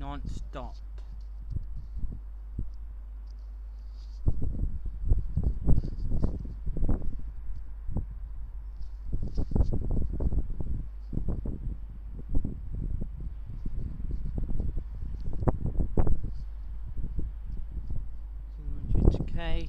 non-stop Okay.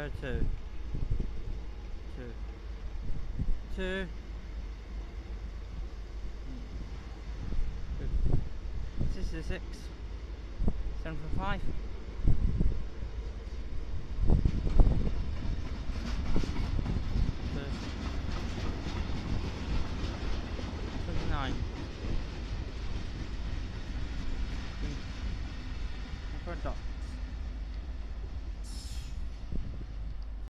there, two. Two. Two. Hmm. This is a six. Seven for five. front hmm. off.